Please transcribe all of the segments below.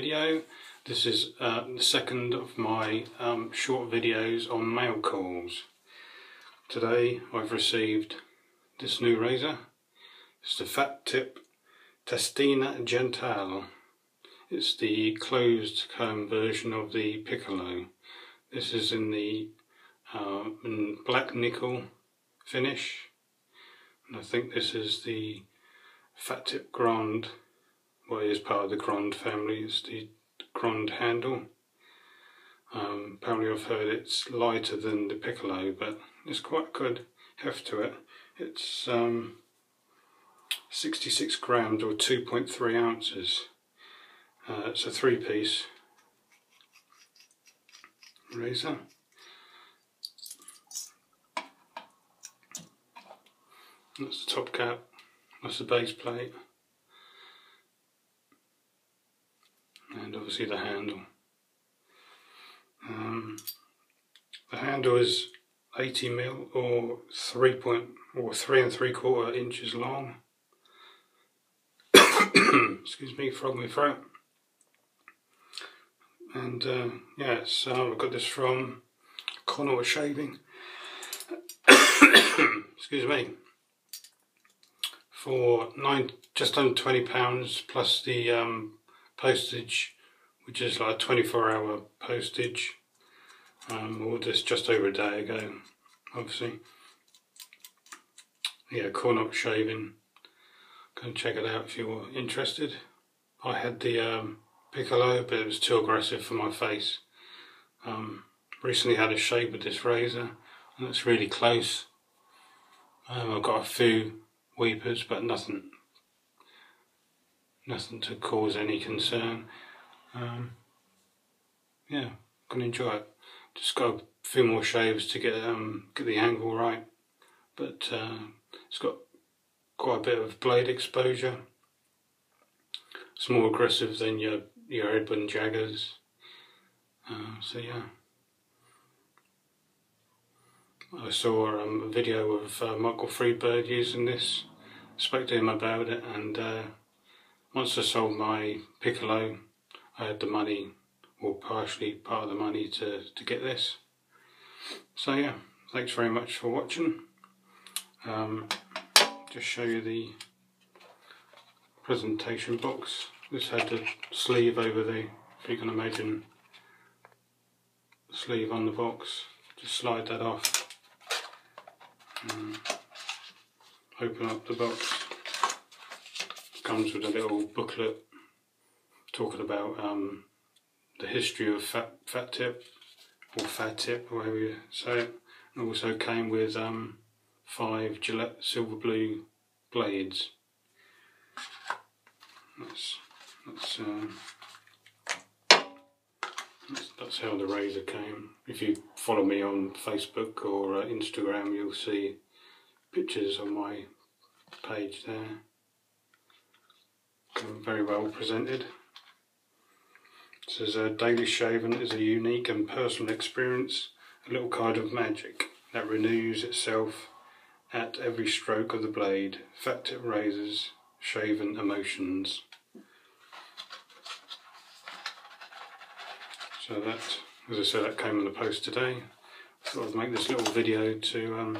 video. This is uh, the second of my um, short videos on mail calls. Today I've received this new razor. It's the Fatip Testina Gentile. It's the closed comb version of the Piccolo. This is in the uh, in black nickel finish. And I think this is the Fatip Grand well, it is part of the Grand family, it's the Grand handle. Um, apparently I've heard it's lighter than the Piccolo, but it's quite good heft to it. It's um, 66 grams or 2.3 ounces. Uh, it's a three piece razor. That's the top cap, that's the base plate. And obviously the handle. Um, the handle is 80 mil or three point or three and three quarter inches long. Excuse me, frog my throat. And uh, yeah, so I've got this from Connaught Shaving. Excuse me. For nine, just under twenty pounds plus the um, postage, which is like 24 hour postage. Um, ordered this just over a day ago, obviously. Yeah, Connaught Shaving. Go and check it out if you're interested. I had the um, Piccolo, but it was too aggressive for my face. Um, recently had a shave with this razor, and it's really close. Um, I've got a few weepers, but nothing nothing to cause any concern. Um, yeah, gonna enjoy it. Just got a few more shaves to get um, get the angle right, but uh, it's got quite a bit of blade exposure. It's more aggressive than your your Edwin Jaggers. Uh, so yeah. I saw um, a video of uh, Michael Friedberg using this, spoke to him about it, and uh, once I sold my Piccolo, I had the money, or partially part of the money to, to get this. So yeah, thanks very much for watching. Um, just show you the presentation box. This had the sleeve over the, if you can imagine, sleeve on the box. Just slide that off. open up the box comes with a little booklet talking about um, the history of fat, fat tip or fat tip, however you say it. And also came with um, five Gillette silver blue blades. That's that's, uh, that's, that's how the razor came. If you follow me on Facebook or uh, Instagram, you'll see pictures on my page there very well presented. It says a daily shaven is a unique and personal experience, a little kind of magic that renews itself at every stroke of the blade. Fact it raises shaven emotions. So that, as I said, that came in the post today. I thought I'd make this little video to um,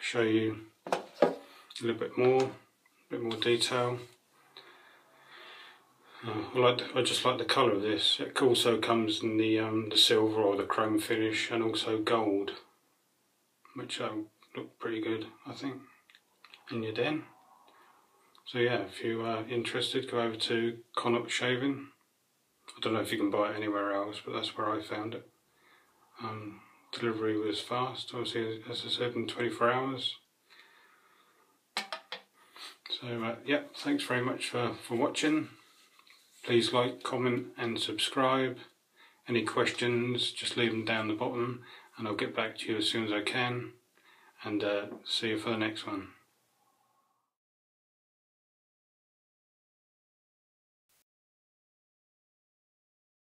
show you a little bit more, a bit more detail. I like I just like the colour of this. It also comes in the um, the silver or the chrome finish and also gold, which um, look pretty good I think in your den. So yeah, if you are interested, go over to Connaught Shaving. I don't know if you can buy it anywhere else, but that's where I found it. Um, delivery was fast, obviously, as I said, in 24 hours. So uh, yeah, thanks very much for, for watching. Please like, comment and subscribe. Any questions, just leave them down the bottom and I'll get back to you as soon as I can. And uh, see you for the next one.